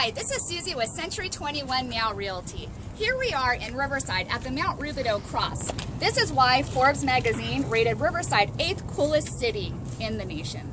Hi, this is Suzy with Century 21 Mount Realty. Here we are in Riverside at the Mount Rubidoux Cross. This is why Forbes magazine rated Riverside eighth coolest city in the nation.